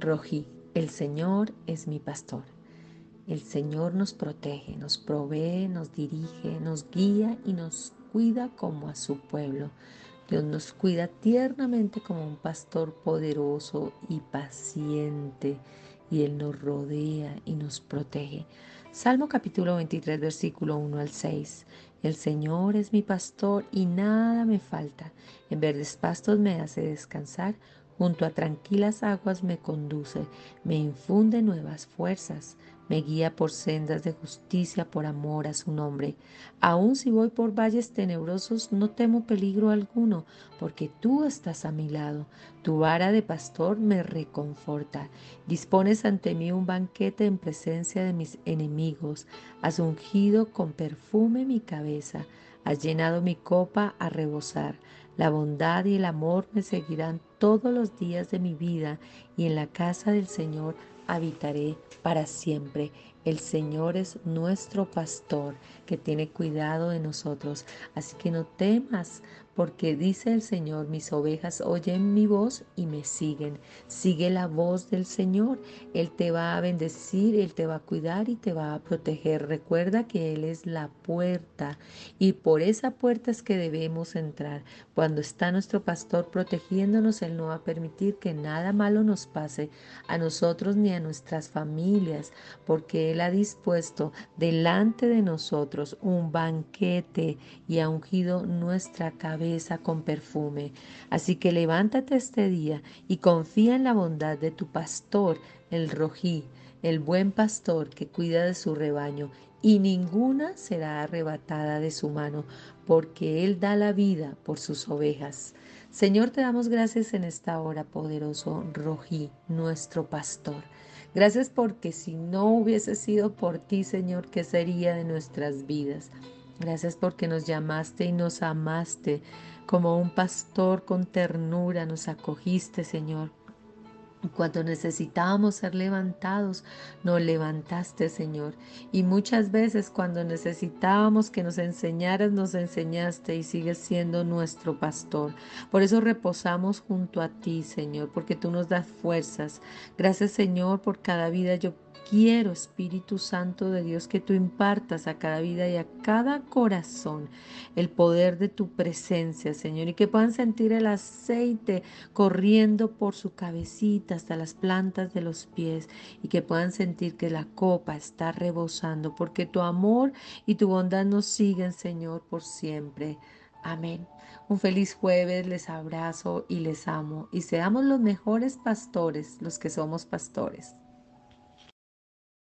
Rojí, el Señor es mi pastor. El Señor nos protege, nos provee, nos dirige, nos guía y nos cuida como a su pueblo. Dios nos cuida tiernamente como un pastor poderoso y paciente y Él nos rodea y nos protege. Salmo capítulo 23, versículo 1 al 6. El Señor es mi pastor y nada me falta. En verdes pastos me hace descansar, junto a tranquilas aguas me conduce, me infunde nuevas fuerzas me guía por sendas de justicia por amor a su nombre. Aun si voy por valles tenebrosos, no temo peligro alguno, porque tú estás a mi lado. Tu vara de pastor me reconforta. Dispones ante mí un banquete en presencia de mis enemigos. Has ungido con perfume mi cabeza. Has llenado mi copa a rebosar. La bondad y el amor me seguirán todos los días de mi vida, y en la casa del Señor habitaré para siempre. El Señor es nuestro pastor que tiene cuidado de nosotros. Así que no temas, porque dice el Señor, mis ovejas oyen mi voz y me siguen. Sigue la voz del Señor. Él te va a bendecir, Él te va a cuidar y te va a proteger. Recuerda que Él es la puerta y por esa puerta es que debemos entrar. Cuando está nuestro pastor protegiéndonos, Él no va a permitir que nada malo nos pase a nosotros ni a nuestras familias, porque Él ha dispuesto delante de nosotros un banquete y ha ungido nuestra cabeza con perfume. Así que levántate este día y confía en la bondad de tu pastor, el rojí, el buen pastor que cuida de su rebaño, y ninguna será arrebatada de su mano, porque Él da la vida por sus ovejas. Señor, te damos gracias en esta hora, poderoso Rojí, nuestro pastor. Gracias porque si no hubiese sido por ti, Señor, ¿qué sería de nuestras vidas? Gracias porque nos llamaste y nos amaste como un pastor con ternura, nos acogiste, Señor. Cuando necesitábamos ser levantados, nos levantaste, Señor. Y muchas veces cuando necesitábamos que nos enseñaras, nos enseñaste y sigues siendo nuestro pastor. Por eso reposamos junto a ti, Señor, porque tú nos das fuerzas. Gracias, Señor, por cada vida. Yo quiero, Espíritu Santo de Dios, que tú impartas a cada vida y a cada corazón el poder de tu presencia, Señor, y que puedan sentir el aceite corriendo por su cabecita hasta las plantas de los pies y que puedan sentir que la copa está rebosando, porque tu amor y tu bondad nos siguen, Señor, por siempre. Amén. Un feliz jueves, les abrazo y les amo y seamos los mejores pastores, los que somos pastores.